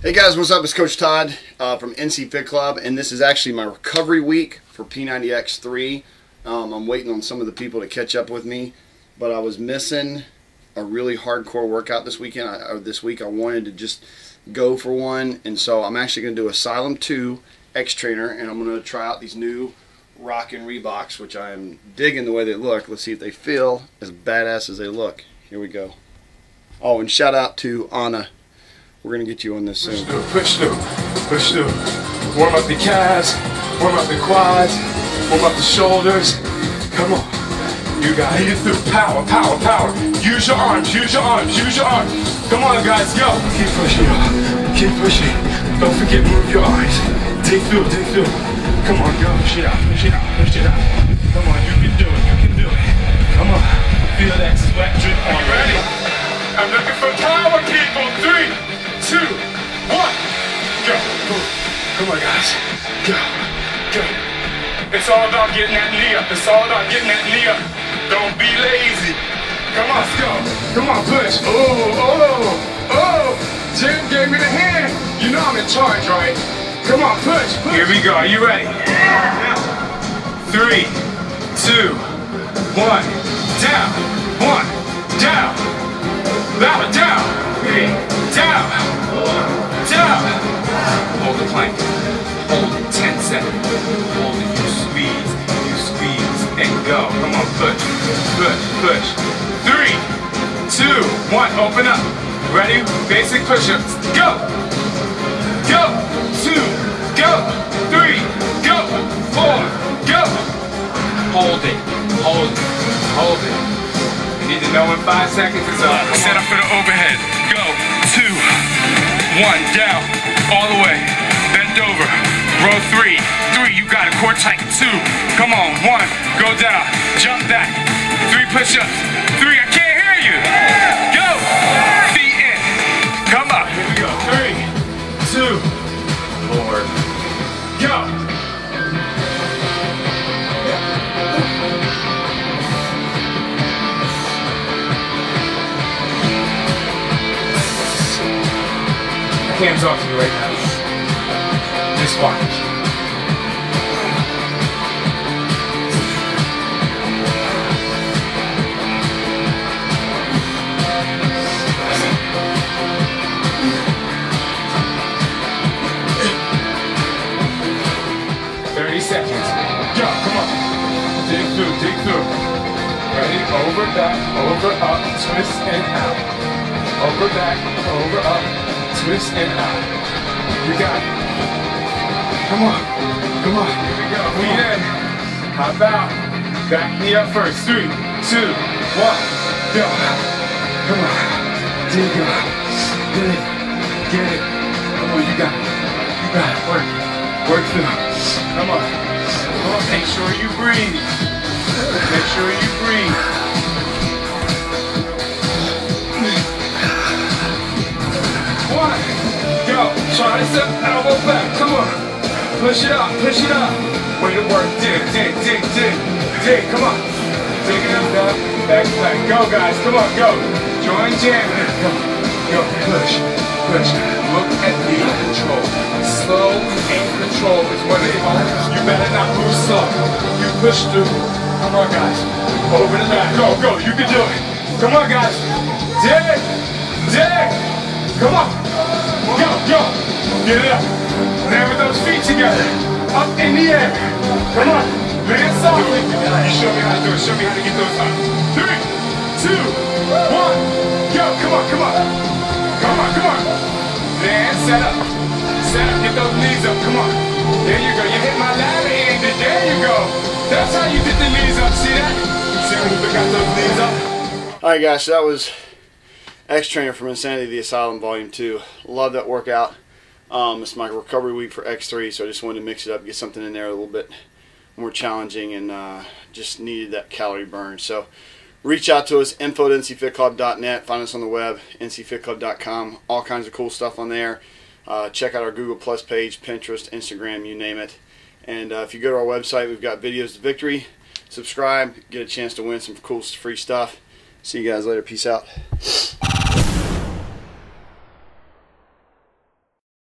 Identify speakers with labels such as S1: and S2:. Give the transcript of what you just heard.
S1: Hey guys, what's up? It's Coach Todd uh, from NC Fit Club, and this is actually my recovery week for P90X3. Um, I'm waiting on some of the people to catch up with me, but I was missing a really hardcore workout this weekend. I, or this week, I wanted to just go for one, and so I'm actually going to do Asylum 2 X Trainer, and I'm going to try out these new Rock and Reeboks, which I'm digging the way they look. Let's see if they feel as badass as they look. Here we go. Oh, and shout out to Anna. We're gonna get you on this soon.
S2: Push through, push through, push through. Warm up the calves, warm up the quads, warm up the shoulders. Come on. You got it through. Power, power, power. Use your arms, use your arms, use your arms. Come on, guys, go. Keep pushing. Keep pushing. Don't forget, move your arms. Dig through, dig through. Come on, go. Push it out, push it out, push it out. Come on, on, guys. Go. Go. It's all about getting that knee up. It's all about getting that knee up. Don't be lazy. Come on, go. Come on, push. Oh, oh, oh. Jim gave me the hand. You know I'm in charge, right? Come on, push. push. Here we go. Are you ready? Yeah. Three, two, one. Down. One. Down. Down. Down. Three. Down. Down. Hold the plank. Hold it 10 seconds. Hold it. You squeeze. You squeeze. And go. Come on. Push. Push. Push. Three, two, one, Open up. Ready? Basic push-ups. Go. Go. Two. Go. Three. Go. Four. Go. Hold it. Hold it. Hold it. You need to know when five seconds is up. Set up for the overhead. Go. Two. One. Down. All the way. Row three. Three. You got a Core tight. Two. Come on. One. Go down. Jump back. Three push-ups. Three. I can't hear you. Go. Feet in. Come up. Here we go. Three. Two. Four. Go. Hands off you right now. Just watch. Seconds. Go, come on. Dig through, dig through. Ready? Over, back, over, up, twist, and out. Over, back, over, up, twist, and out. You got it. Come on. Come on. Here we go. Lean in. Hop out. Back knee up first. Three, two, one. Go. Come on. Dig up. Get it. Get it. Come on. You got it. You got it. Work. Work through. Come on. Come on. Make sure you breathe. Make sure you breathe. One. Go. Tricep, elbow back. Come on. Push it up. Push it up. Way to work. Dig, dig, dig, dig. Dig. Come on. Dig it up. Back, back, back. Go, guys. Come on. Go. Join jam. Go. Go. Push. Push. Look at the control. Slow and control is what it is. You better not move slow. You push through. Come on, guys. Over the back. Go, go. You can do it. Come on, guys. Dig. Dig. Come on. Go, go. Get it up. Now with those feet together. Up in the air. Come on. Land softly. You show me how to do it. Show me how to get those up. Three, two, one. Go. Come on, come on. Come on, come on. Then set up. Set up. Get those knees up. Come on. There you go. You hit my ladder and there you go. That's how you get the knees up. See that? See when you got those knees up?
S1: All right, guys, so that was X Trainer from Insanity the Asylum Volume 2. Love that workout. Um, it's my recovery week for X3, so I just wanted to mix it up, get something in there a little bit more challenging, and uh, just needed that calorie burn. So reach out to us, info at ncfitclub.net. Find us on the web, ncfitclub.com. All kinds of cool stuff on there. Uh, check out our Google Plus page, Pinterest, Instagram, you name it. And uh, if you go to our website, we've got videos to victory. Subscribe, get a chance to win some cool free stuff. See you guys later. Peace out.